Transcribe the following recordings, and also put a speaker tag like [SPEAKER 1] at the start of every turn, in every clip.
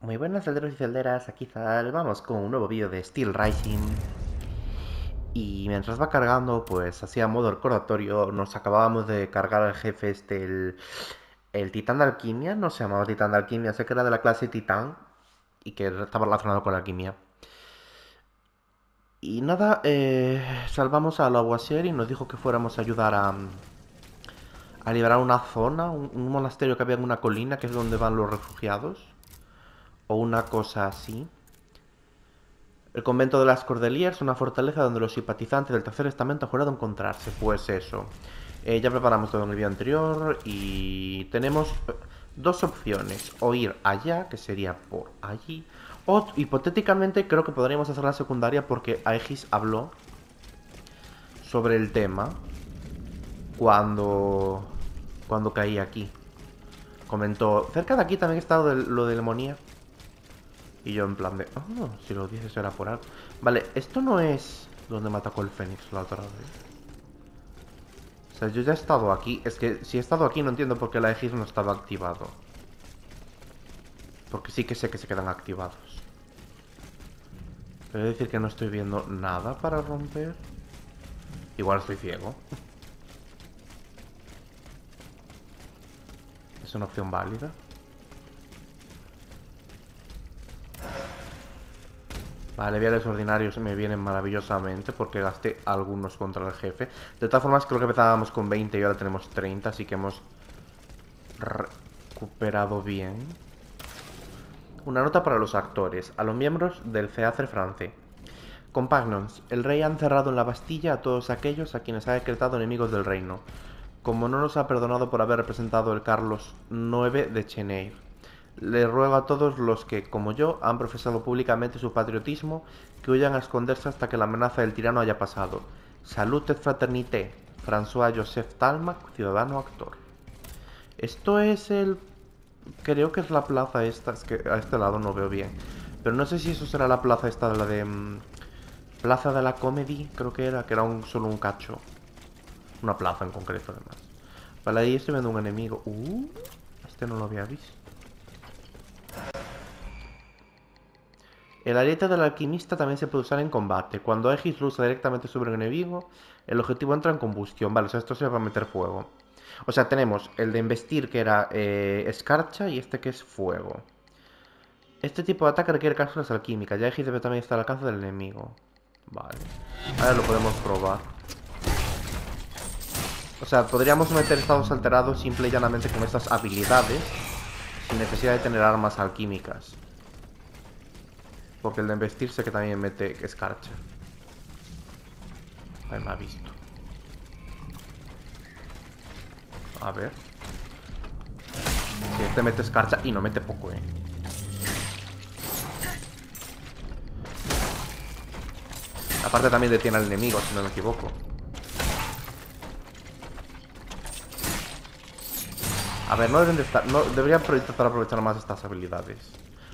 [SPEAKER 1] Muy buenas celderos y celderas, aquí Zal, vamos con un nuevo vídeo de Steel Rising. Y mientras va cargando, pues así a modo recordatorio, nos acabábamos de cargar al jefe este, el, el Titán de Alquimia No se llamaba Titán de Alquimia, sé que era de la clase Titán Y que estaba relacionado con la alquimia. Y nada, eh, salvamos a Lavoisier y nos dijo que fuéramos a ayudar a, a liberar una zona, un monasterio que había en una colina, que es donde van los refugiados o una cosa así. El convento de las Cordeliers, una fortaleza donde los simpatizantes del tercer estamento han jurado encontrarse. Pues eso. Eh, ya preparamos todo en el vídeo anterior y tenemos eh, dos opciones. O ir allá, que sería por allí. O hipotéticamente creo que podríamos hacer la secundaria porque Aegis habló sobre el tema cuando, cuando caí aquí. Comentó, cerca de aquí también está lo de, lo. Y yo en plan de, oh, si lo dices era por algo. Vale, esto no es donde me atacó el Fénix la otra vez. O sea, yo ya he estado aquí. Es que si he estado aquí no entiendo por qué la Aegis no estaba activado. Porque sí que sé que se quedan activados. Pero decir que no estoy viendo nada para romper. Igual estoy ciego. Es una opción válida. Vale, ordinarios me vienen maravillosamente porque gasté algunos contra el jefe. De todas formas, creo que empezábamos con 20 y ahora tenemos 30, así que hemos recuperado bien. Una nota para los actores, a los miembros del Theatre francés. Compagnons, el rey ha encerrado en la Bastilla a todos aquellos a quienes ha decretado enemigos del reino, como no nos ha perdonado por haber representado el Carlos IX de Cheneir. Le ruego a todos los que, como yo, han profesado públicamente su patriotismo, que huyan a esconderse hasta que la amenaza del tirano haya pasado. Salud et fraternité. François Joseph Talmac, ciudadano actor. Esto es el... Creo que es la plaza esta, es que a este lado no veo bien. Pero no sé si eso será la plaza esta de la de... Mm, plaza de la Comedy, creo que era, que era un, solo un cacho. Una plaza en concreto, además. Vale, ahí estoy viendo un enemigo. Uh, este no lo había visto. El ariete del alquimista también se puede usar en combate. Cuando Aegis lo usa directamente sobre un enemigo, el objetivo entra en combustión. Vale, o sea, esto se va a meter fuego. O sea, tenemos el de investir que era eh, escarcha y este que es fuego. Este tipo de ataque requiere cápsulas alquímicas. Ya Aegis debe también estar al alcance del enemigo. Vale. Ahora lo podemos probar. O sea, podríamos meter estados alterados simple y llanamente con estas habilidades. Sin necesidad de tener armas alquímicas. Porque el de investirse que también mete escarcha. Ahí me ha visto. A ver. Si este mete escarcha y no mete poco, eh. Aparte también detiene al enemigo, si no me equivoco. A ver, no deben de estar... Deberían aprovechar más estas habilidades.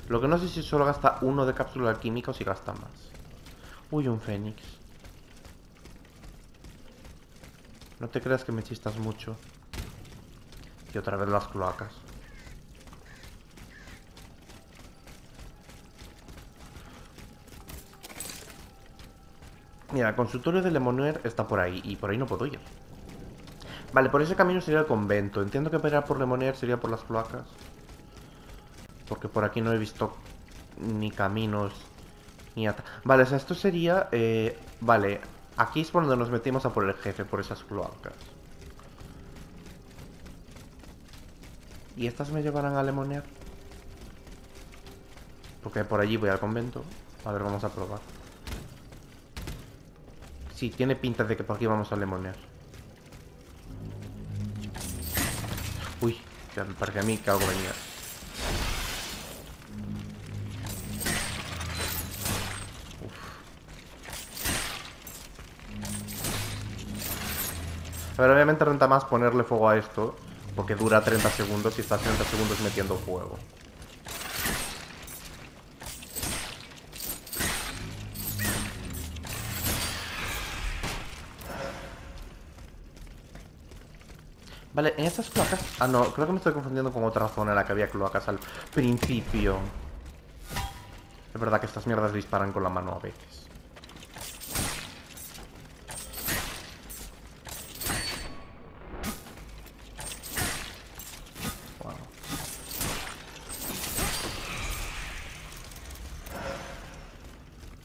[SPEAKER 1] Lo que no sé si solo gasta uno de cápsula alquímica o si gasta más. Uy, un fénix. No te creas que me chistas mucho. Y otra vez las cloacas. Mira, el consultorio de Lemonnier está por ahí y por ahí no puedo ir. Vale, por ese camino sería el convento. Entiendo que para por Lemonnier sería por las cloacas. Porque por aquí no he visto ni caminos ni Vale, o sea, esto sería... Eh, vale, aquí es por donde nos metimos a por el jefe, por esas cloacas. ¿Y estas me llevarán a Lemonear? Porque por allí voy al convento. A ver, vamos a probar. Sí, tiene pinta de que por aquí vamos a Lemonear. Ya me parece a mí que algo venía. Pero obviamente renta más ponerle fuego a esto, porque dura 30 segundos y está 30 segundos metiendo fuego. Vale, en estas cloacas... Ah, no, creo que me estoy confundiendo con otra zona en la que había cloacas al principio. Es verdad que estas mierdas disparan con la mano a veces. Wow.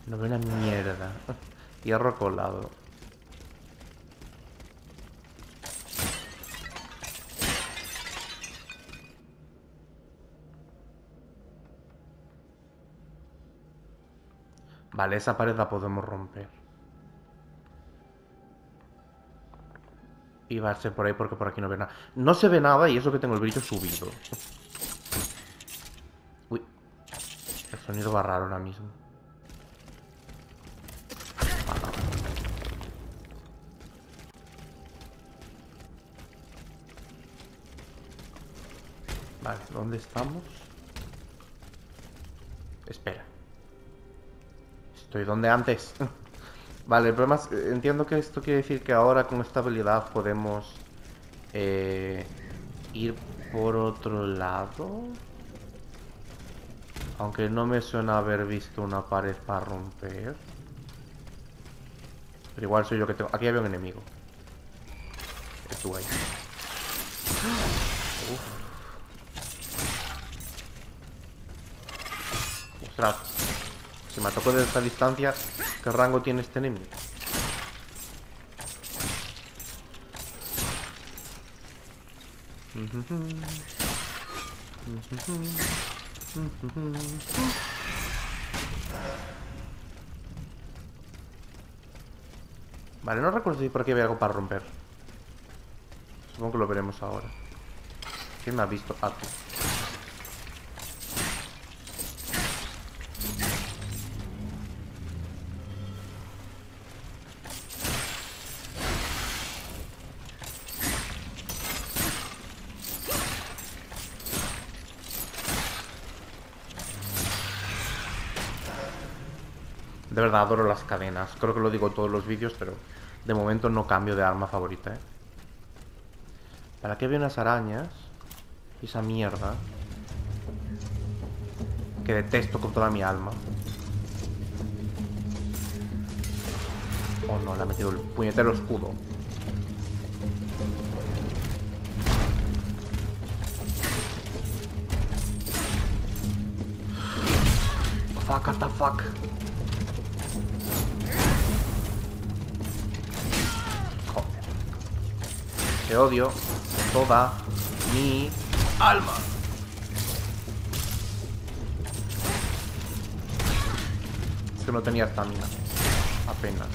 [SPEAKER 1] No veo una mierda. Hierro colado. Vale, esa pared la podemos romper. Y va a ser por ahí porque por aquí no ve nada. No se ve nada y eso que tengo el brillo subido. Uy. El sonido va raro ahora mismo. Vale, ¿dónde estamos? Espera. Estoy donde antes. vale, el problema es... Entiendo que esto quiere decir que ahora con esta habilidad podemos... Eh, ir por otro lado. Aunque no me suena haber visto una pared para romper. Pero igual soy yo que tengo... Aquí había un enemigo. Estuvo ahí. Uf. Ostras. Si me tocó desde esta distancia, ¿qué rango tiene este enemigo? Vale, no recuerdo si por aquí había algo para romper. Supongo que lo veremos ahora. ¿Quién me ha visto? Ah. Adoro las cadenas. Creo que lo digo en todos los vídeos, pero de momento no cambio de arma favorita, ¿eh? ¿Para qué había unas arañas? Esa mierda. Que detesto con toda mi alma. Oh no, le ha metido el puñetero escudo. Fuck, what the fuck. Te odio toda mi alma. Es que no tenía estamina. Apenas.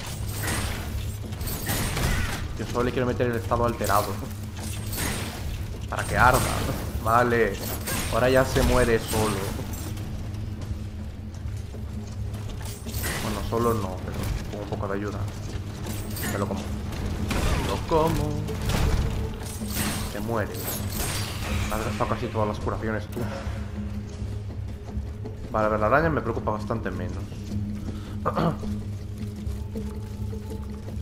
[SPEAKER 1] Yo solo le quiero meter el estado alterado. Para que arda. Vale. Ahora ya se muere solo. Bueno, solo no, pero con un poco de ayuda. Me lo como. Lo como. Mueres. Has gastado casi todas las curaciones tú. Vale, a ver, la araña me preocupa bastante menos.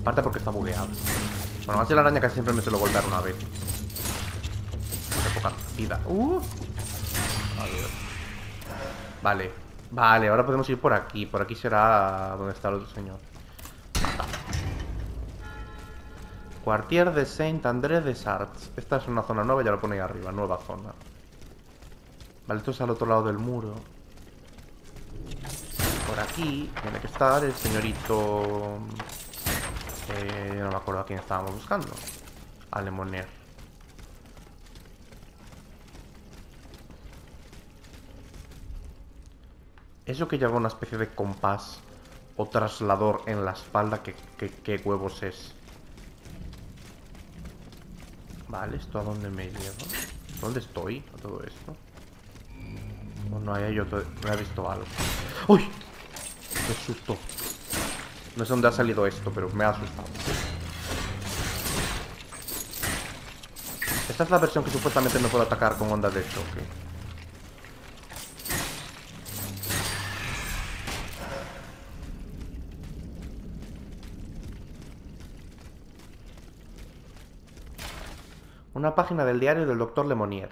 [SPEAKER 1] Aparte porque está bugueado. Bueno, así la araña casi siempre me suelo golpear una vez. Qué poca vida. Uh. Vale. Vale, ahora podemos ir por aquí. Por aquí será donde está el otro señor. Quartier de Saint André de Sarts. Esta es una zona nueva, ya lo pone ahí arriba. Nueva zona. Vale, esto es al otro lado del muro. Por aquí tiene que estar el señorito... Eh, no me acuerdo a quién estábamos buscando. A Lemonnier. Eso que lleva una especie de compás o traslador en la espalda, ¿qué, qué, qué huevos es? Vale, ¿esto a dónde me lleva? ¿Dónde estoy a todo esto? Oh, no, ahí yo no he visto algo. ¡Uy! ¡Qué susto! No sé dónde ha salido esto, pero me ha asustado. Esta es la versión que supuestamente no puedo atacar con ondas de choque. Una página del diario del Dr. Lemonnier.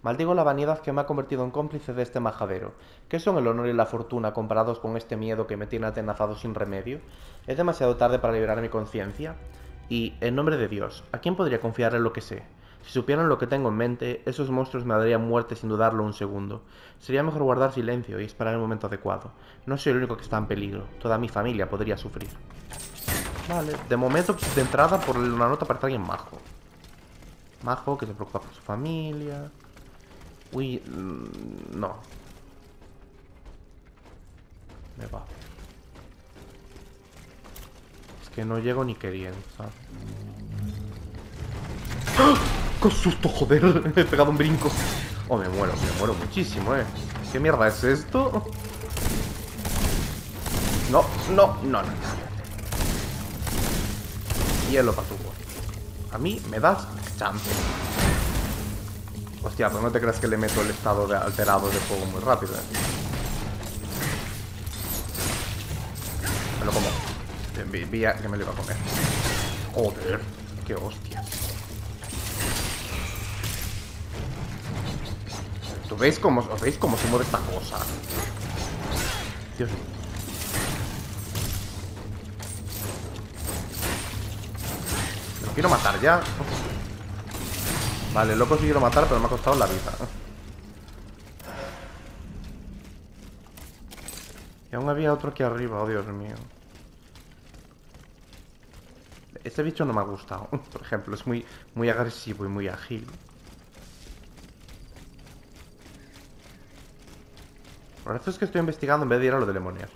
[SPEAKER 1] Maldigo la vanidad que me ha convertido en cómplice de este majadero. ¿Qué son el honor y la fortuna comparados con este miedo que me tiene atenazado sin remedio? ¿Es demasiado tarde para liberar mi conciencia? Y, en nombre de Dios, ¿a quién podría confiar en lo que sé? Si supieran lo que tengo en mente, esos monstruos me darían muerte sin dudarlo un segundo. Sería mejor guardar silencio y esperar el momento adecuado. No soy el único que está en peligro. Toda mi familia podría sufrir. Vale, de momento, de entrada, por una nota parece alguien majo. Majo, que se preocupa por su familia. Uy, mm, no. Me va. Es que no llego ni queriendo, ¿sabes? ¡Ah! ¡Qué susto, joder! Me he pegado un brinco. Oh, me muero, me muero muchísimo, ¿eh? ¿Qué mierda es esto? No, no, no, no. Hielo para tu A mí me das chance. Hostia, pero no te creas que le meto el estado alterado de fuego muy rápido, ¿eh? Me lo como. Vi, que me lo iba a comer. Joder, qué hostia. ¿Tú veis cómo, ¿Veis cómo se mueve esta cosa? Dios mío. Lo quiero matar ya. Vale, lo he conseguido matar, pero me ha costado la vida. Y aún había otro aquí arriba, oh Dios mío. Este bicho no me ha gustado, por ejemplo, es muy, muy agresivo y muy ágil. Por eso es que estoy investigando en vez de ir a lo de Lemonier.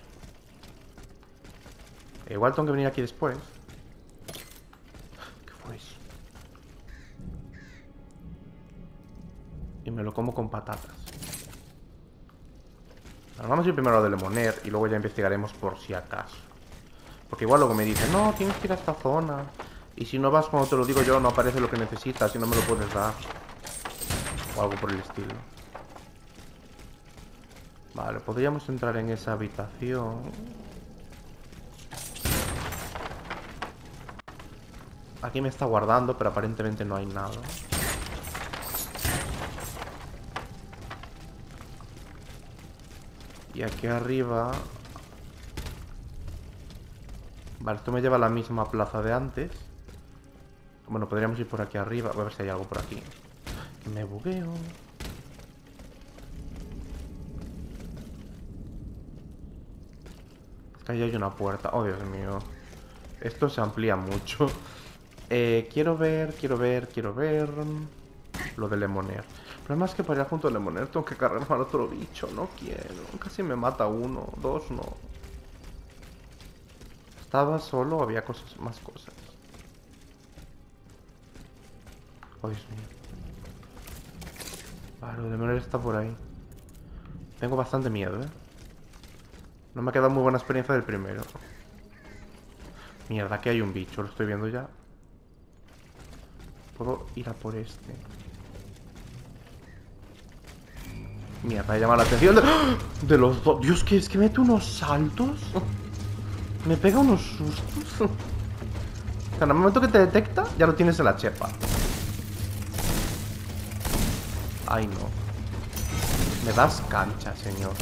[SPEAKER 1] Igual tengo que venir aquí después. Lo como con patatas. vamos a ir primero a lo de Lemoner y luego ya investigaremos por si acaso. Porque igual luego me dicen, no, tienes que ir a esta zona. Y si no vas cuando te lo digo yo, no aparece lo que necesitas y no me lo puedes dar. O algo por el estilo. Vale, podríamos entrar en esa habitación. Aquí me está guardando, pero aparentemente no hay nada. Y aquí arriba... Vale, esto me lleva a la misma plaza de antes. Bueno, podríamos ir por aquí arriba. Voy a ver si hay algo por aquí. Me bugueo. Es que ahí hay una puerta. Oh, Dios mío. Esto se amplía mucho. Eh, quiero ver, quiero ver, quiero ver... Lo de Lemoner problema es que para ir junto al Lemoner tengo que cargarme al otro bicho. No quiero. Casi me mata uno. Dos no. Estaba solo, había cosas, más cosas. Oh, Dios mío. Vale, el Lemoner está por ahí. Tengo bastante miedo, ¿eh? No me ha quedado muy buena experiencia del primero. Mierda, aquí hay un bicho, lo estoy viendo ya. Puedo ir a por este. Mierda, llama la atención de, los dos. Dios, que es que mete unos saltos. Me pega unos sustos. O sea, en el momento que te detecta, ya lo tienes en la chepa. Ay, no. Me das cancha, señor.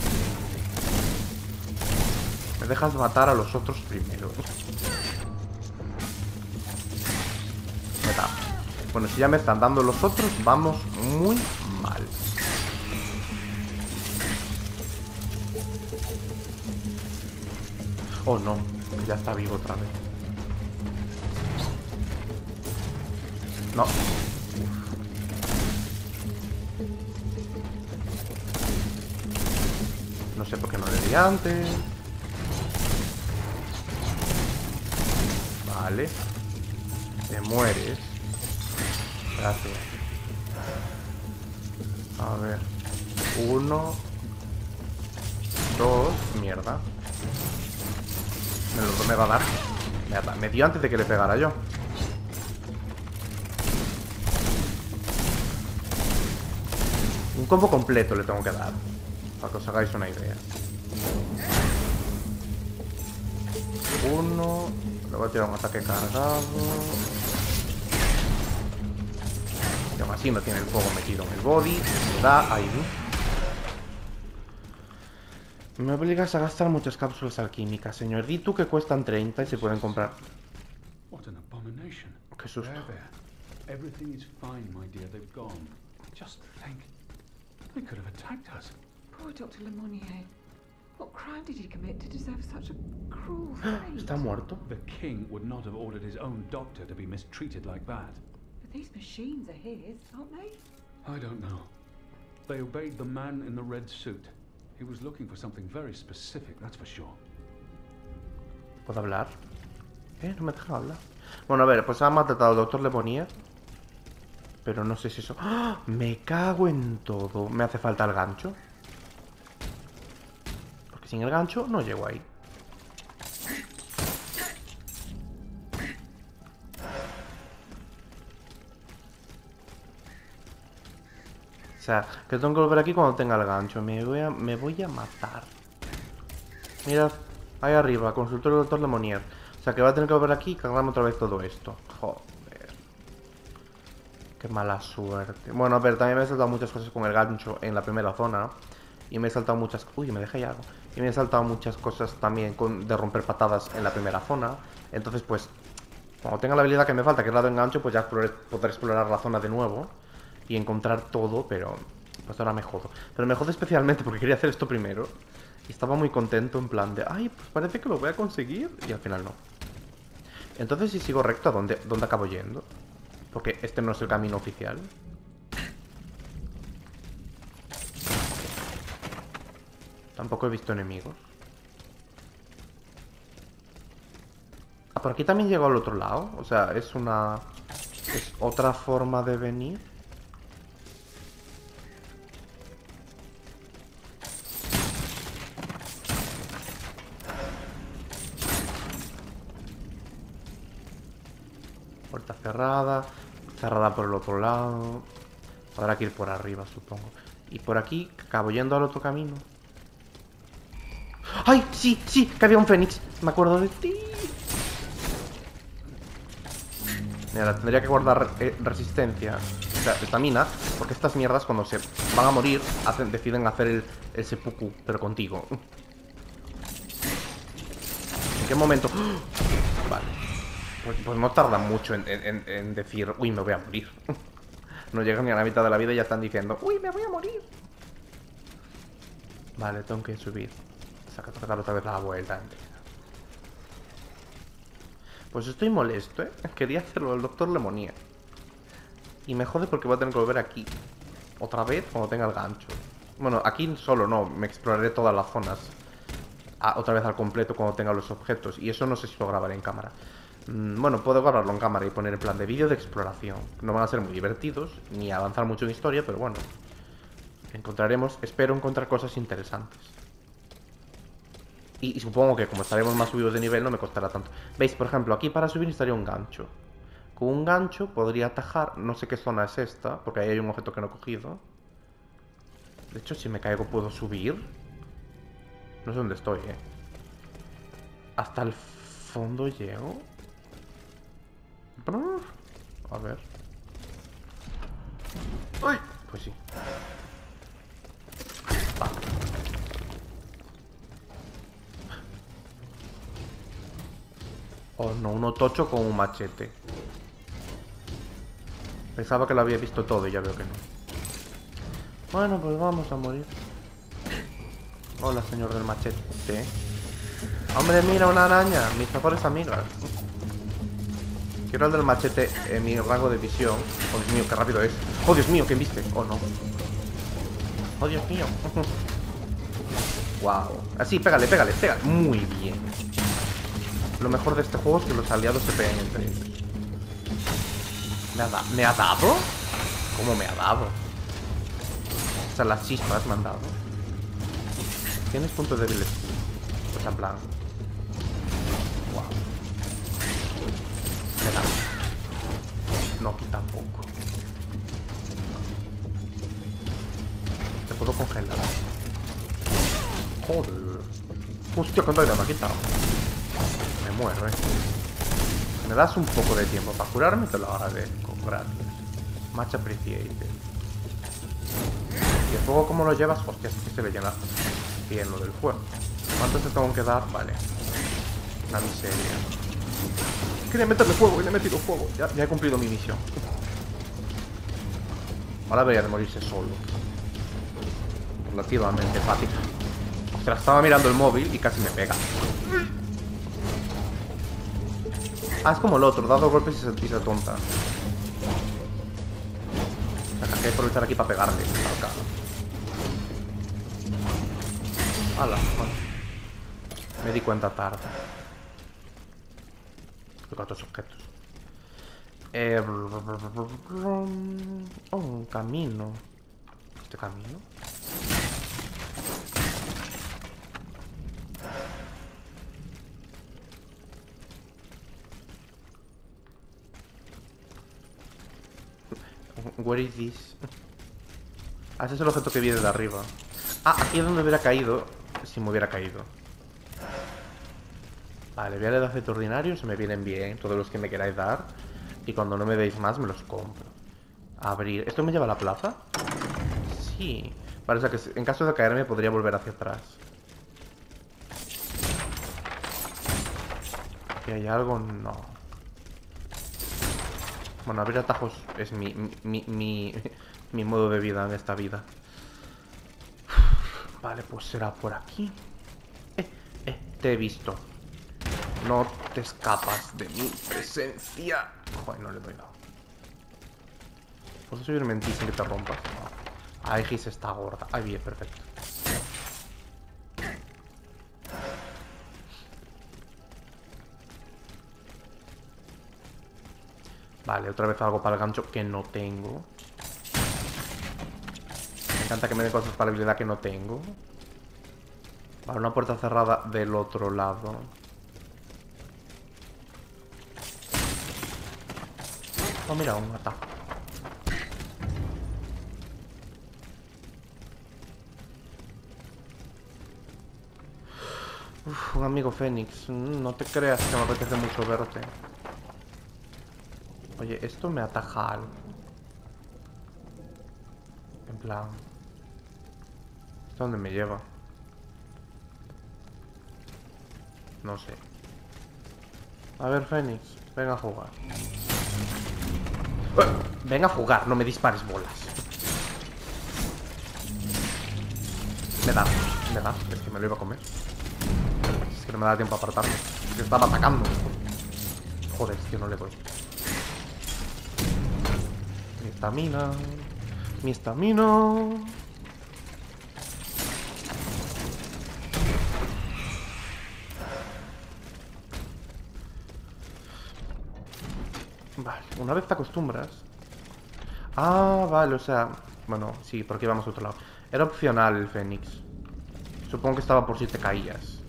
[SPEAKER 1] Me dejas matar a los otros primero. Me da. Bueno, si ya me están dando los otros, vamos muy mal. Oh no, ya está vivo otra vez. No. No sé por qué no le di antes. Vale. Te mueres. Gracias. A ver. Uno. Dos. Mierda. Me, me va a dar. Me, dio antes de que le pegara yo. Un combo completo le tengo que dar. Para que os hagáis una idea. Uno. Le voy a tirar un ataque cargado. Y aún así no tiene el fuego metido en el body. Me da ahí. Me obligas a gastar muchas cápsulas alquímicas, señor. Di tú que cuestan 30 y se pueden comprar.
[SPEAKER 2] What an abomination.
[SPEAKER 1] Qué susto.
[SPEAKER 2] Everything is fine, my dear. They've gone. Just think. They could have attacked us.
[SPEAKER 3] Poor Dr. Lemonnier. What crime did he commit to deserve such a cruel fate?
[SPEAKER 1] ¿Está muerto?
[SPEAKER 2] The king would not have ordered his own doctor to be mistreated like that.
[SPEAKER 3] But these machines are his, aren't they?
[SPEAKER 2] I don't know. They obeyed the man in the red suit. He was looking for something very specific, that's for sure.
[SPEAKER 1] ¿Puedo hablar? Eh, no me deja hablar. Bueno, a ver, pues ha maltratado al doctor Lemonier. Pero no sé si eso... ¡Ah! Me cago en todo. Me hace falta el gancho. Porque sin el gancho no llego ahí. Sea, que tengo que volver aquí cuando tenga el gancho. Me voy a, me voy a matar. Mirad, ahí arriba, consultorio del doctor Lemonier. O sea, que va a tener que volver aquí y cargarme otra vez todo esto. Joder. Qué mala suerte. Bueno, a ver, también me he saltado muchas cosas con el gancho en la primera zona. Y me he saltado muchas... Uy, me dejé algo. Y me he saltado muchas cosas también con... de romper patadas en la primera zona. Entonces, pues, cuando tenga la habilidad que me falta, que es la de engancho, pues ya podré explorar la zona de nuevo. Y encontrar todo, pero... Pues ahora me jodo. Pero me jodo especialmente porque quería hacer esto primero. Y estaba muy contento en plan de... Ay, pues parece que lo voy a conseguir. Y al final no. Entonces, si sigo recto, ¿a dónde, dónde acabo yendo? Porque este no es el camino oficial. Tampoco he visto enemigos. Ah, por aquí también llego al otro lado. O sea, es una... Es otra forma de venir. Cerrada. Cerrada por el otro lado. Habrá que ir por arriba, supongo. Y por aquí acabo yendo al otro camino. ¡Ay! Sí, sí, que había un fénix. Me acuerdo de ti. Mira, tendría que guardar eh, resistencia. O sea, estamina. Porque estas mierdas cuando se van a morir deciden hacer el, el pero contigo. ¿En qué momento? Vale. Pues, pues no tarda mucho en, decir, uy, me voy a morir. No llegan ni a la mitad de la vida y ya están diciendo, uy, me voy a morir. Vale, tengo que subir. O sea, que dar otra vez la vuelta entera. Pues estoy molesto, ¿eh? Quería hacerlo el doctor Lemonía. Y me jode porque voy a tener que volver aquí. Otra vez cuando tenga el gancho. Bueno, aquí solo no, me exploraré todas las zonas. a- otra vez al completo cuando tenga los objetos. Y eso no sé si lo grabaré en cámara. Mm, Bueno, puedo grabarlo en cámara y poner en plan de vídeo de exploración. No van a ser muy divertidos, ni avanzar mucho en historia, pero bueno. Encontraremos, espero encontrar cosas interesantes. Y, y supongo que como estaremos más subidos de nivel no me costará tanto. ¿Veis? Por ejemplo, aquí para subir necesitaría un gancho. Con un gancho podría atajar, no sé qué zona es esta, porque ahí hay un objeto que no he cogido. De hecho, si me caigo puedo subir. No sé dónde estoy, eh. Hasta el fondo llego. A ver. ¡Uy! Pues sí. Va. Oh no, uno tocho con un machete. Pensaba que lo había visto todo y ya veo que no. Bueno, pues vamos a morir. Hola, señor del machete. Hombre, mira, una araña. Mis mejores amigas. Quiero el del machete en mi rango de visión. Oh, Dios mío, qué rápido es. Oh, Dios mío, ¿qué viste? Oh, no. Oh, Dios mío. wow. Así, pégale, pégale, pégale. Muy bien. Lo mejor de este juego es que los aliados se peguen entre ellos. ¿Me ha, ¿Me ha dado? ¿Cómo me ha dado? O sea, las chispas me han dado. ¿Tienes puntos débiles? Pues en plan... No, aquí tampoco. Te puedo congelar. Joder. Hostia, cuánto vida me ha quitado. Me muero, eh. Me das un poco de tiempo para curarme, te lo agradezco. Gracias. Much appreciated. ¿Y el fuego cómo lo llevas? Hostia, que se le llena bien del fuego. ¿Cuánto te tengo que dar? Vale. Una miseria. Quería meterle fuego y le he metido fuego. Ya, ya he cumplido mi misión. Ahora debería de morirse solo. Relativamente fácil. Ostras, estaba mirando el móvil y casi me pega. Ah, es como el otro, da dos golpes y se, y tonta. Que hay que aprovechar aquí para pegarle. Acá. Bueno. Me di cuenta tarde. Otros objetos. Eh, oh, un camino. ¿Este camino? Where is this? Ah, ese es el objeto que vi desde arriba. Ah, aquí es donde hubiera caído si me hubiera caído. Vale, viales de aceite ordinario se me vienen bien, todos los que me queráis dar. Y cuando no me deis más, me los compro. Abrir. ¿Esto me lleva a la plaza? Sí. Vale, o sea que en caso de caerme podría volver hacia atrás. ¿Y hay algo? No. Bueno, abrir atajos es mi, mi, mi, mi modo de vida en esta vida. Vale, pues será por aquí. Eh, eh, te he visto. No te escapas de mi presencia. Joder, no le doy nada. ¿Puedo subirme en sin que te rompas? No. Ay, Gis está gorda. Ay, bien, perfecto. Vale, otra vez algo para el gancho que no tengo. Me encanta que me den cosas para la habilidad que no tengo. Vale, una puerta cerrada del otro lado. Oh, mira, un atajo. Uf, un amigo Fénix. No te creas que me apetece mucho verte. Oye, esto me ataja algo. En plan... ¿Esto dónde me lleva? No sé. A ver, Fénix, venga a jugar. Venga a jugar, no me dispares bolas. Me da, me da, es que me lo iba a comer. Es que no me da tiempo a apartarme. Que estaba atacando. Joder, que no le doy. Mi estamina. Mi estamina. Vale, una vez te acostumbras. Ah, vale, o sea. Bueno, sí, porque íbamos a otro lado. Era opcional el Fénix. Supongo que estaba por si te caías.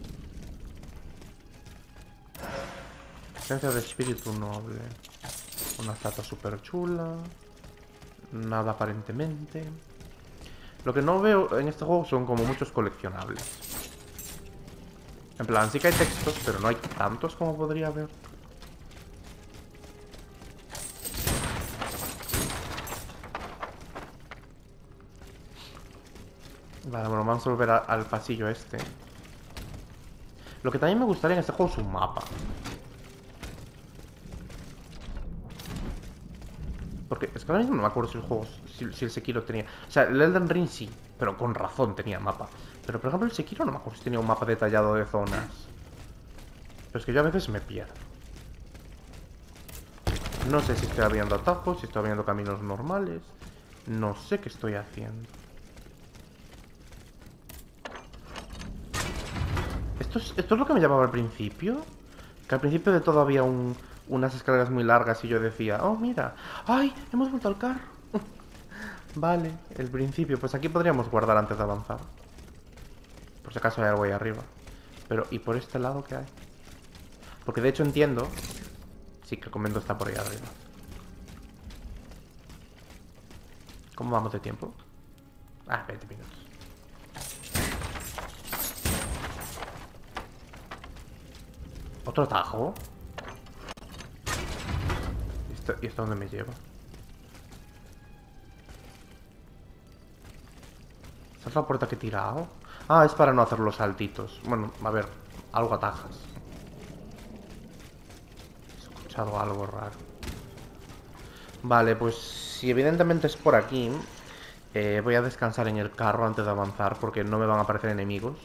[SPEAKER 1] Esencia de espíritu noble. Una estatua súper chula. Nada aparentemente. Lo que no veo en este juego son como muchos coleccionables. En plan, sí que hay textos, pero no hay tantos como podría haber. Vale, bueno, vamos a volver al pasillo este. Lo que también me gustaría en este juego es un mapa. Porque es que ahora mismo no me acuerdo si el juego, si, si el Sekiro tenía... O sea, el Elden Ring sí, pero con razón tenía mapa. Pero por ejemplo el Sekiro no me acuerdo si tenía un mapa detallado de zonas. Pero es que yo a veces me pierdo. No sé si estoy abriendo atajos, si estoy abriendo caminos normales. No sé qué estoy haciendo. ¿Esto es, ¿Esto es lo que me llamaba al principio? Que al principio de todo había un, unas escaleras muy largas y yo decía, oh, mira, ¡ay! Hemos vuelto al carro. vale, el principio. Pues aquí podríamos guardar antes de avanzar. Por si acaso hay algo ahí arriba. Pero, ¿y por este lado qué hay? Porque de hecho entiendo... Sí, que el convento está por ahí arriba. ¿Cómo vamos de tiempo? Ah, 20 minutos. ¿Otro tajo? ¿Y esto, ¿y dónde me lleva? ¿Esa es la puerta que he tirado? Ah, es para no hacer los saltitos. Bueno, a ver, algo atajas. He escuchado algo raro. Vale, pues si evidentemente es por aquí, eh, voy a descansar en el carro antes de avanzar porque no me van a aparecer enemigos.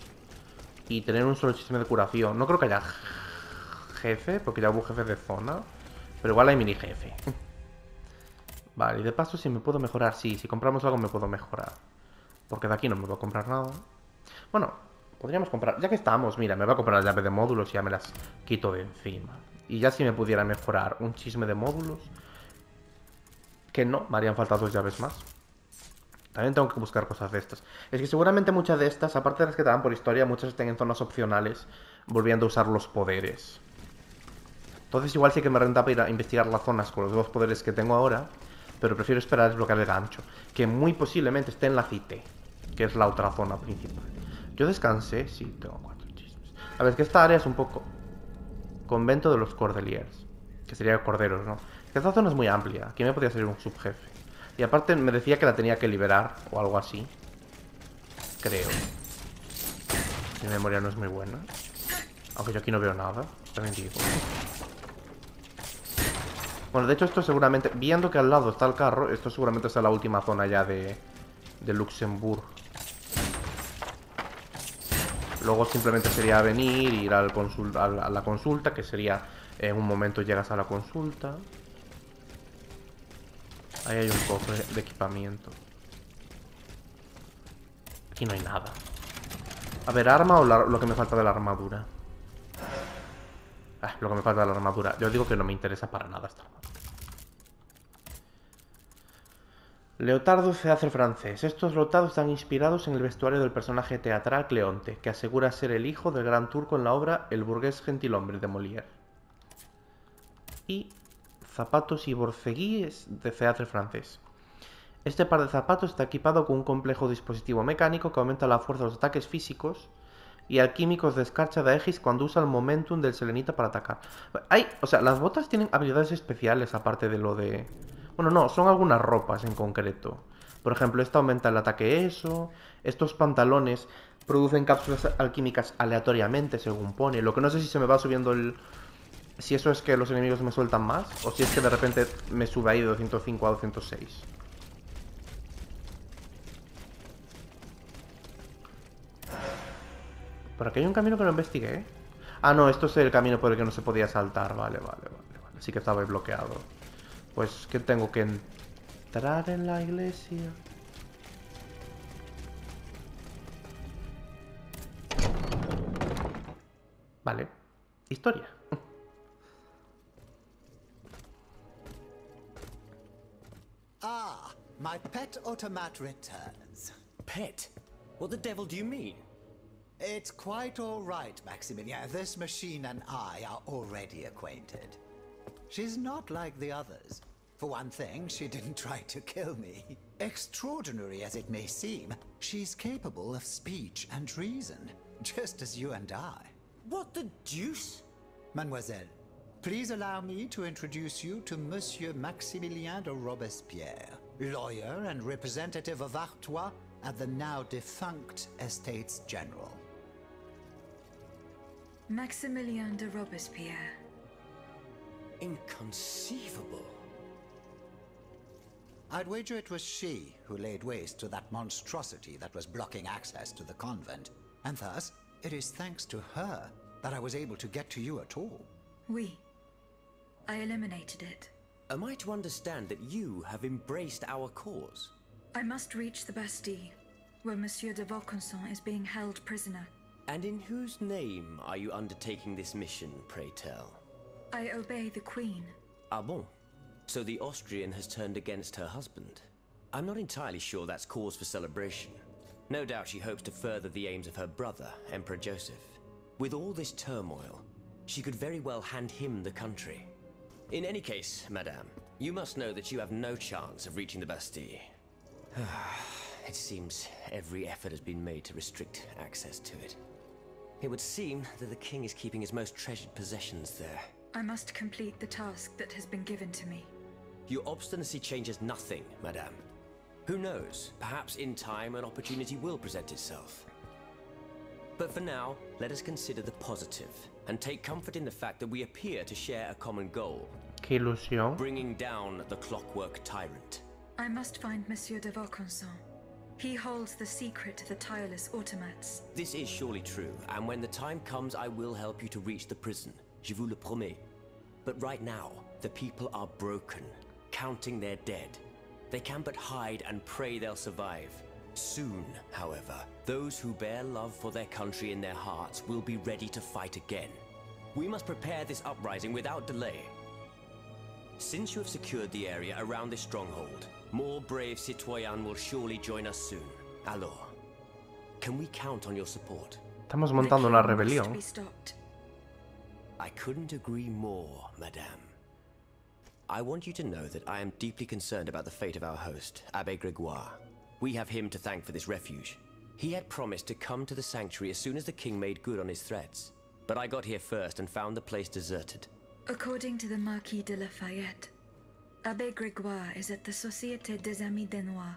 [SPEAKER 1] Y tener un solo sistema de curación. No creo que haya jefe, porque ya hubo jefe de zona. Pero igual hay mini jefe. Vale, y de paso si me puedo mejorar. Sí, si compramos algo me puedo mejorar. Porque de aquí no me voy a comprar nada. Bueno, podríamos comprar... Ya que estamos, mira, me voy a comprar la llave de módulos y ya me las quito de encima. Y ya si me pudiera mejorar un chisme de módulos... Que no, me harían falta dos llaves más. También tengo que buscar cosas de estas. Es que seguramente muchas de estas, aparte de las que te dan por historia, muchas estén en zonas opcionales, volviendo a usar los poderes. Entonces igual sí que me renta para ir a investigar las zonas con los dos poderes que tengo ahora, pero prefiero esperar a desbloquear el gancho, que muy posiblemente esté en la Cite, que es la otra zona principal. Yo descansé, sí, tengo cuatro chismes. A ver, es que esta área es un poco... Convento de los Cordeliers, que sería corderos, ¿no? Esta zona es muy amplia, aquí me podría salir un subjefe. Y aparte me decía que la tenía que liberar o algo así. Creo. Mi memoria no es muy buena. Aunque yo aquí no veo nada, también digo. Bueno, de hecho esto seguramente, viendo que al lado está el carro, esto seguramente es la última zona ya de, de Luxemburgo. Luego simplemente sería venir, ir a la consulta, que sería en un momento llegas a la consulta. Ahí hay un cofre de equipamiento. Aquí no hay nada. A ver, ¿arma o lo que me falta de la armadura? Ah, lo que me falta de la armadura. Yo digo que no me interesa para nada esta armadura. Leotardo se hace francés. Estos leotardos están inspirados en el vestuario del personaje teatral Cleonte, que asegura ser el hijo del gran turco en la obra El burgués gentilhombre de Molière. Y zapatos y borceguíes de teatro francés. Este par de zapatos está equipado con un complejo dispositivo mecánico que aumenta la fuerza de los ataques físicos y alquímicos de escarcha de Aegis cuando usa el momentum del selenita para atacar. Hay, o sea, las botas tienen habilidades especiales aparte de lo de... Bueno, no, son algunas ropas en concreto. Por ejemplo, esta aumenta el ataque eso. Estos pantalones producen cápsulas alquímicas aleatoriamente, según pone. Lo que no sé si se me va subiendo el... Si eso es que los enemigos me sueltan más, o si es que de repente me sube ahí de 205 a 206. Por aquí hay un camino que no investigué. Ah, no, esto es el camino por el que no se podía saltar. Vale, vale, vale. vale. Sí que estaba ahí bloqueado. Pues que tengo que entrar en la iglesia. Vale. Historia.
[SPEAKER 4] Ah, my pet automat returns.
[SPEAKER 5] Pet? What the devil do you mean?
[SPEAKER 4] It's quite all right, Maximilian. This machine and I are already acquainted. She's not like the others. For one thing, she didn't try to kill me. Extraordinary as it may seem, she's capable of speech and reason, just as you and I.
[SPEAKER 5] What the deuce?
[SPEAKER 4] Mademoiselle, please allow me to introduce you to Monsieur Maximilien de Robespierre, lawyer and representative of Artois at the now defunct Estates General.
[SPEAKER 6] Maximilien de Robespierre.
[SPEAKER 5] Inconceivable.
[SPEAKER 4] I'd wager it was she who laid waste to that monstrosity that was blocking access to the convent, and thus it is thanks to her that I was able to get to you at all.
[SPEAKER 6] Oui. I eliminated it.
[SPEAKER 5] Am I to understand that you have embraced our cause?
[SPEAKER 6] I must reach the Bastille, where Monsieur de Vaucanson is being held prisoner.
[SPEAKER 5] And in whose name are you undertaking this mission, pray tell?
[SPEAKER 6] I obey the Queen.
[SPEAKER 5] Ah bon? So the Austrian has turned against her husband. I'm not entirely sure that's cause for celebration. No doubt she hopes to further the aims of her brother, Emperor Joseph. With all this turmoil, she could very well hand him the country. In any case, madame, you must know that you have no chance of reaching the Bastille. it seems every effort has been made to restrict access to it. It would seem that the king is keeping his most treasured possessions there.
[SPEAKER 6] I must complete the task that has been given to me.
[SPEAKER 5] Your obstinacy changes nothing, madame. Who knows? Perhaps in time an opportunity will present itself. But for now, let us consider the positive and take comfort in the fact that we appear to share a common goal
[SPEAKER 1] Qué ilusión.
[SPEAKER 5] bringing down the clockwork tyrant.
[SPEAKER 6] I must find Monsieur de Vaucanson. He holds the secret to the tireless automats.
[SPEAKER 5] This is surely true, and when the time comes, I will help you to reach the prison. Je vous le promets. But right now, the people are broken, counting their dead. They can but hide and pray they'll survive. Soon, however, those who bear love for their country in their hearts will be ready to fight again. We must prepare this uprising without delay. Since you have secured the area around this stronghold, more brave citoyens will surely join us soon. Alors, can we count on your support?
[SPEAKER 1] Estamos montando una
[SPEAKER 6] must
[SPEAKER 1] rebelión.
[SPEAKER 6] be stopped.
[SPEAKER 5] I couldn't agree more, madame. I want you to know that I am deeply concerned about the fate of our host, Abbe Gregoire. We have him to thank for this refuge. He had promised to come to the sanctuary as soon as the king made good on his threats. But I got here first and found the place deserted.
[SPEAKER 6] According to the Marquis de Lafayette, Abbe Grégoire is at the Société des Amis des Noirs,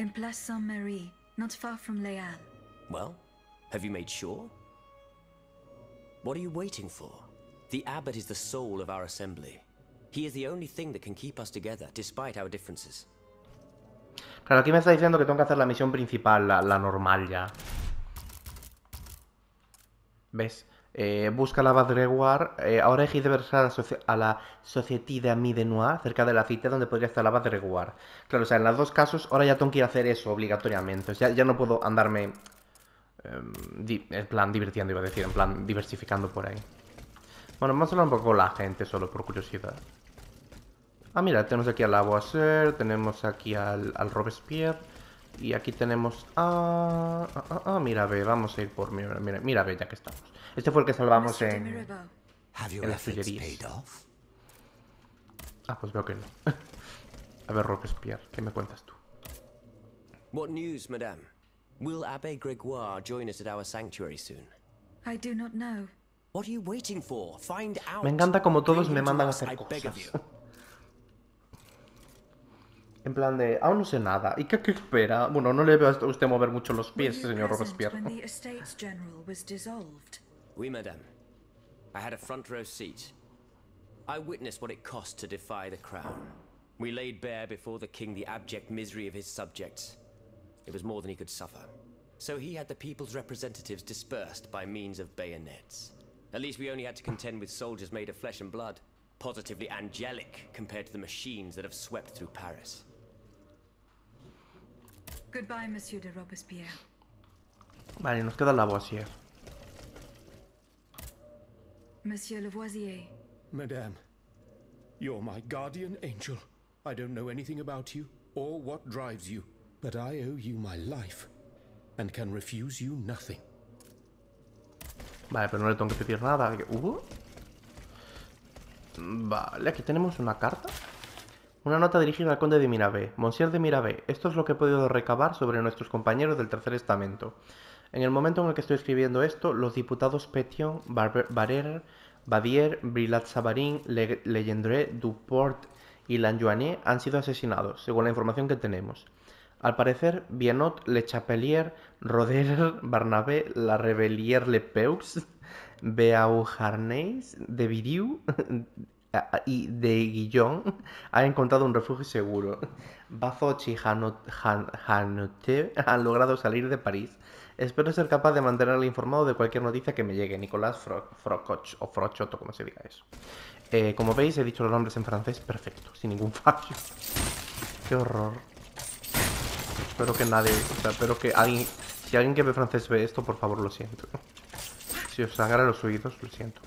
[SPEAKER 6] in Place Saint-Marie, not far from Les Halles.
[SPEAKER 5] Well, have you made sure? What are you waiting for? The abbot is the soul of our assembly. He is the only thing that can keep us together, despite our differences.
[SPEAKER 1] Claro, aquí me está diciendo que tengo que hacer la misión principal, la, la normal ya. ¿Ves? Eh, busca la Bad Gregoire. Eh, ahora hay que a la, Société de Noir, cerca de la cita donde podría estar la Bad Gregoire. Claro, o sea, en los dos casos, ahora ya tengo que ir a hacer eso obligatoriamente. O sea, ya no puedo andarme. em, en plan, divirtiendo, iba a decir, en plan, diversificando por ahí. Bueno, vamos a hablar un poco con la gente, solo por curiosidad. Ah, mira, tenemos aquí a Lavoisier, tenemos aquí al, al Robespierre. Y aquí tenemos a... Ah, mira, ve, vamos a ir por... Mira, mira, mira, ve, ya que estamos. Este fue el que salvamos en... En las tullerías. Ah, pues veo que no. a ver, Robespierre, ¿qué me cuentas tú?
[SPEAKER 5] What news, madame? Will Abbe Gregoire join us at our sanctuary soon?
[SPEAKER 6] I do not know.
[SPEAKER 5] What are you waiting for? Find out.
[SPEAKER 1] Me encanta como todos me mandan a hacer cosas. En plan de, aún no sé nada. ¿Y qué, qué espera? Bueno, no le veo a usted mover mucho los pies,
[SPEAKER 6] you
[SPEAKER 1] señor Robespierre.
[SPEAKER 6] When the Estates General was dissolved?
[SPEAKER 5] Oui, madame. I had a front row seat. I witnessed what it cost to defy the crown. We laid bare before the king the abject misery of his subjects. It was more than he could suffer. So he had the people's representatives dispersed by means of bayonets. At least we only had to contend with soldiers made of flesh and blood, positively angelic compared to the machines that have swept through Paris.
[SPEAKER 6] Goodbye, Monsieur de Robespierre.
[SPEAKER 1] Vale, nos queda la Lavoisier.
[SPEAKER 6] Monsieur Lavoisier.
[SPEAKER 7] Madame, you're my guardian angel. I don't know anything about you or what drives you, but I owe you my life and can refuse you nothing.
[SPEAKER 1] Vale, pero no le tengo que pedir nada. ¿Uh? Vale, aquí tenemos una carta. Una nota dirigida al conde de Mirabeau. Monsieur de Mirabeau, esto es lo que he podido recabar sobre nuestros compañeros del tercer estamento. En el momento en el que estoy escribiendo esto, los diputados Petion, Barrère, Badier, Brillat-Savarin, Le Legendre, Duport y Lanjoanet han sido asesinados, según la información que tenemos. Al parecer, Bienot, Le Chapelier, Roderer, Barnabé, La Rebellier Le Peux, Beauharnais, de Virieu y de Guillon han encontrado un refugio seguro. Bazoch y Hanot- Han- Hanoté han logrado salir de París. Espero ser capaz de mantenerle informado de cualquier noticia que me llegue. Nicolás o Frochot como se diga eso. Eh, como veis, he dicho los nombres en francés perfecto, sin ningún fallo. Qué horror. Espero que nadie, o sea, espero que alguien, si alguien que ve francés ve esto, por favor, lo siento. Si os sangra los oídos, lo siento.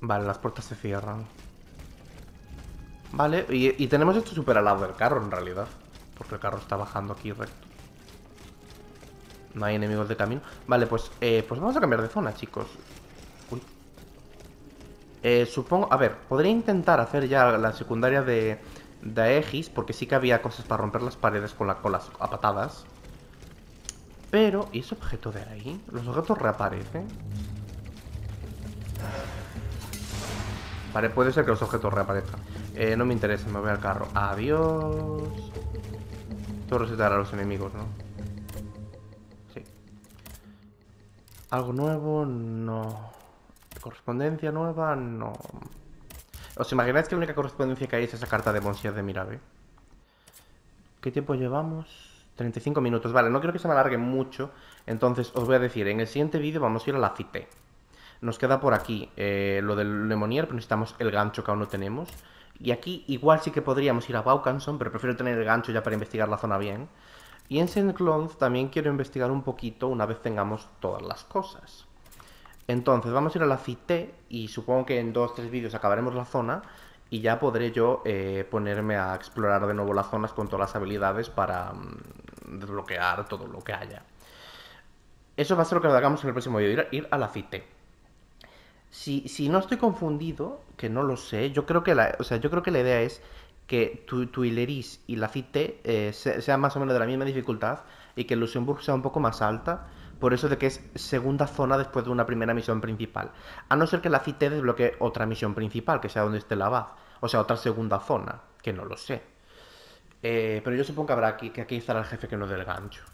[SPEAKER 1] Vale, las puertas se cierran. Vale, y, y tenemos esto súper al lado del carro, en realidad. Porque el carro está bajando aquí recto. No hay enemigos de camino. Vale, pues, eh, pues vamos a cambiar de zona, chicos. Eh, supongo... A ver, podría intentar hacer ya la secundaria de, de Aegis, porque sí que había cosas para romper las paredes con, la, con las a patadas. Pero, ¿y ese objeto de ahí? ¿Los objetos reaparecen? Vale, puede ser que los objetos reaparezcan. Eh, no me interesa, me voy al carro. Adiós. Todo resetar a los enemigos, ¿no? Sí. ¿Algo nuevo? No. ¿Correspondencia nueva? No. ¿Os imagináis que la única correspondencia que hay es esa carta de Monsieur de Mirabe? ¿Qué tiempo llevamos? 35 minutos. Vale, no quiero que se me alargue mucho. Entonces, os voy a decir, en el siguiente vídeo vamos a ir a la Cité. Nos queda por aquí eh, lo del Lemonier, pero necesitamos el gancho que aún no tenemos. Y aquí igual sí que podríamos ir a Baucanson, pero prefiero tener el gancho ya para investigar la zona bien. Y en Saint Clones también quiero investigar un poquito una vez tengamos todas las cosas. Entonces vamos a ir a la Cité y supongo que en dos o tres vídeos acabaremos la zona y ya podré yo eh, ponerme a explorar de nuevo las zonas con todas las habilidades para mm, desbloquear todo lo que haya. Eso va a ser lo que hagamos en el próximo vídeo, ir, ir a la Cité. Si, si, no estoy confundido, que no lo sé, yo creo que la, o sea, yo creo que la idea es que tu, tu Ileris y la Cité eh, sean más o menos de la misma dificultad y que Luxemburgo sea un poco más alta, por eso de que es segunda zona después de una primera misión principal. A no ser que la Cité desbloquee otra misión principal, que sea donde esté la Abad, o sea, otra segunda zona, que no lo sé. Eh, pero yo supongo que habrá aquí, que aquí estará el jefe que no del gancho.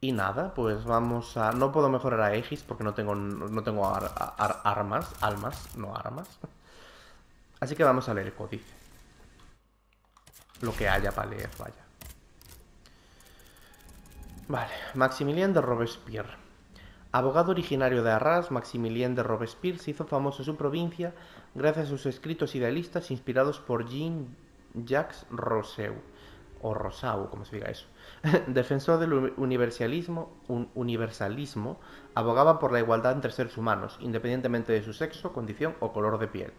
[SPEAKER 1] Y nada, pues vamos a... No puedo mejorar a Aegis porque no tengo, no tengo ar, ar, armas, almas, no armas. Así que vamos a leer el códice. Lo que haya para leer, vaya. Vale, Maximilien de Robespierre. Abogado originario de Arras, Maximilien de Robespierre se hizo famoso en su provincia gracias a sus escritos idealistas inspirados por Jean-Jacques Rousseau, o Rousseau, como se diga eso. Defensor del universalismo, un universalismo, abogaba por la igualdad entre seres humanos, independientemente de su sexo, condición o color de piel.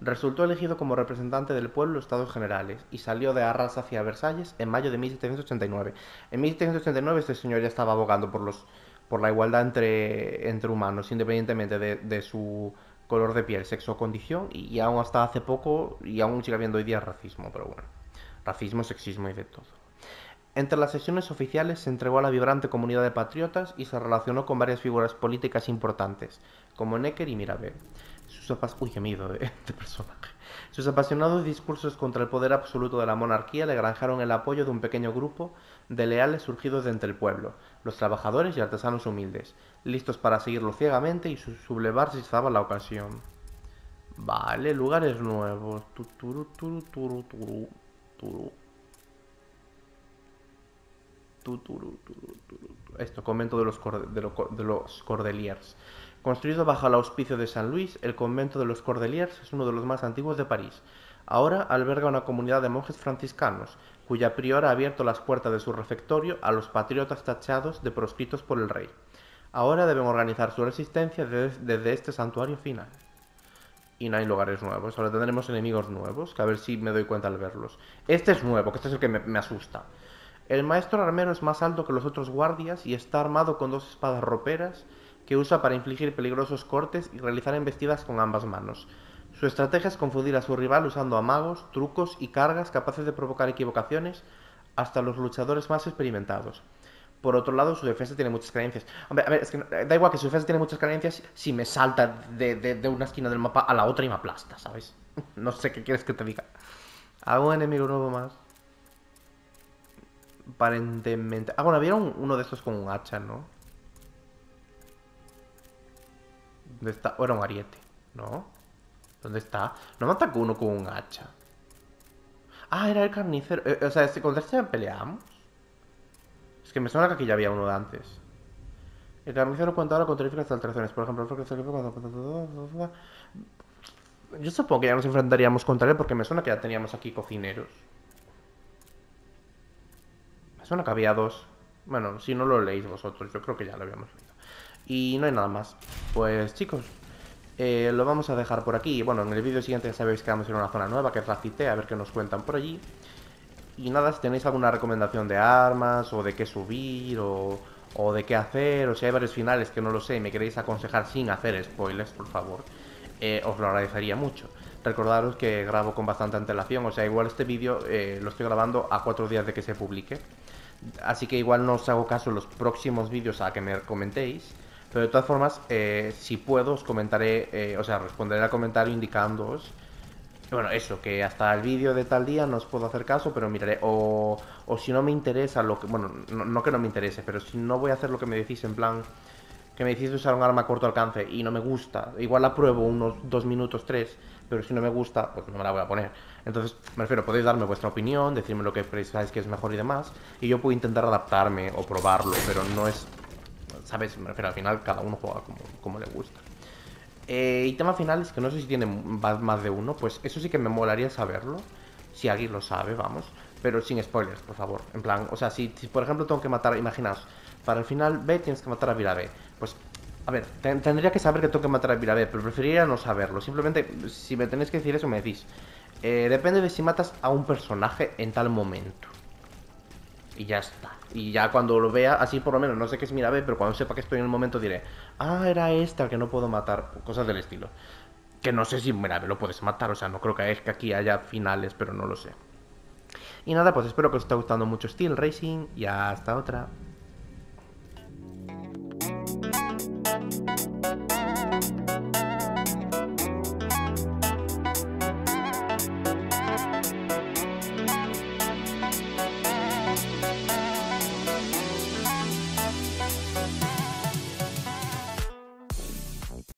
[SPEAKER 1] Resultó elegido como representante del pueblo en Estados Generales y salió de Arras hacia Versalles en mayo de 1789. En 1789 este señor ya estaba abogando por, los, por la igualdad entre, entre humanos, independientemente de, de, su color de piel, sexo o condición, y, y aún hasta hace poco, y aún sigue habiendo hoy día racismo, pero bueno, racismo, sexismo y de todo. Entre las sesiones oficiales se entregó a la vibrante comunidad de patriotas y se relacionó con varias figuras políticas importantes, como Necker y de, de personaje. Sus apasionados discursos contra el poder absoluto de la monarquía le granjaron el apoyo de un pequeño grupo de leales surgidos de entre el pueblo, los trabajadores y artesanos humildes, listos para seguirlo ciegamente y sublevar si estaba la ocasión. Vale, lugares nuevos. Esto, convento de los, de, lo, de los Cordeliers. Construido bajo el auspicio de San Luis, el convento de los Cordeliers es uno de los más antiguos de París. Ahora alberga una comunidad de monjes franciscanos, cuya prior ha abierto las puertas de su refectorio a los patriotas tachados de proscritos por el rey. Ahora deben organizar su resistencia desde, este santuario final. Y no hay lugares nuevos, ahora tendremos enemigos nuevos, que a ver si me doy cuenta al verlos. Este es nuevo, que este es el que me asusta. El maestro armero es más alto que los otros guardias y está armado con dos espadas roperas que usa para infligir peligrosos cortes y realizar embestidas con ambas manos. Su estrategia es confundir a su rival usando amagos, trucos y cargas capaces de provocar equivocaciones hasta los luchadores más experimentados. Por otro lado, su defensa tiene muchas carencias. Hombre, a ver, da igual que su defensa tiene muchas carencias si me salta de, de, de una esquina del mapa a la otra y me aplasta, ¿sabes? No sé qué quieres que te diga. Hago un enemigo nuevo más aparentemente... Ah, bueno, había un, uno de estos con un hacha, ¿no? ¿Dónde está? O era un ariete, ¿no? ¿Dónde está? No me atacó uno con un hacha. Ah, era el carnicero. Eh, o sea, ¿este ¿contra este peleamos? Es que me suena que aquí ya había uno de antes. El carnicero cuenta ahora con terríficas alteraciones. Por ejemplo, el Yo supongo que ya nos enfrentaríamos contra él porque me suena que ya teníamos aquí cocineros. Suena que había dos. Bueno, si no lo leéis vosotros, yo creo que ya lo habíamos leído. Y no hay nada más. Pues chicos, eh, lo vamos a dejar por aquí. Bueno, en el vídeo siguiente ya sabéis que vamos a ir a una zona nueva, que es la Cité, a ver qué nos cuentan por allí. Y nada, si tenéis alguna recomendación de armas, o de qué subir, o, o de qué hacer, o si hay varios finales que no lo sé y me queréis aconsejar sin hacer spoilers, por favor, eh, os lo agradecería mucho. Recordaros que grabo con bastante antelación, o sea, igual este vídeo eh, lo estoy grabando a cuatro días de que se publique. Así que igual no os hago caso en los próximos vídeos a que me comentéis. Pero de todas formas, eh, si puedo, os comentaré, eh, o sea, responderé al comentario indicándoos Bueno, eso, que hasta el vídeo de tal día no os puedo hacer caso, pero miraré. O, o si no me interesa lo que. Bueno, no, no que no me interese, pero si no voy a hacer lo que me decís en plan. Que me decís de usar un arma a corto alcance y no me gusta. Igual la pruebo unos dos minutos, tres, pero si no me gusta, pues no me la voy a poner. Entonces, me refiero, podéis darme vuestra opinión, decirme lo que pensáis que es mejor y demás, y yo puedo intentar adaptarme o probarlo, pero no es. ¿Sabes? Me refiero, al final cada uno juega como, como le gusta. Eh, y tema final es que no sé si tiene más de uno, pues eso sí que me molaría saberlo. Si alguien lo sabe, vamos. Pero sin spoilers, por favor. En plan, o sea, si, si por ejemplo tengo que matar, imaginaos, para el final B tienes que matar a Virabe. Pues, a ver, ten- tendría que saber que tengo que matar a Virabe, pero preferiría no saberlo. Simplemente, si me tenéis que decir eso, me decís. Eh, depende de si matas a un personaje en tal momento. Y ya está. Y ya cuando lo vea, así por lo menos, no sé qué es Mirabe, pero cuando sepa que estoy en el momento diré, ah, era esta al que no puedo matar. Cosas del estilo. Que no sé si Mirabe lo puedes matar, o sea, no creo que, que aquí haya finales, pero no lo sé. Y nada, pues espero que os esté gustando mucho Steel Racing y hasta otra.